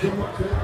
Come on,